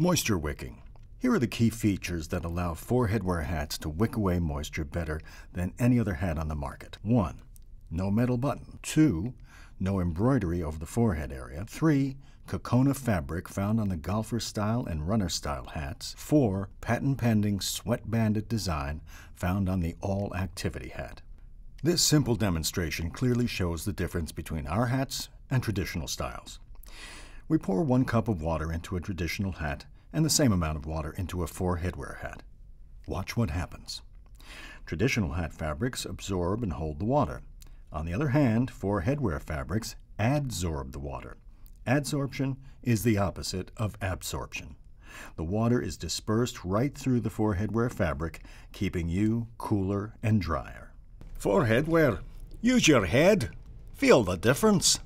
Moisture wicking. Here are the key features that allow four headwear hats to wick away moisture better than any other hat on the market. 1. No metal button. 2. No embroidery over the forehead area. 3. Cocona fabric found on the golfer style and runner style hats. 4. Patent pending sweat banded design found on the all activity hat. This simple demonstration clearly shows the difference between our hats and traditional styles. We pour one cup of water into a traditional hat and the same amount of water into a four headwear hat. Watch what happens. Traditional hat fabrics absorb and hold the water. On the other hand, four headwear fabrics adsorb the water. Adsorption is the opposite of absorption. The water is dispersed right through the four headwear fabric, keeping you cooler and drier. Four headwear, use your head. Feel the difference.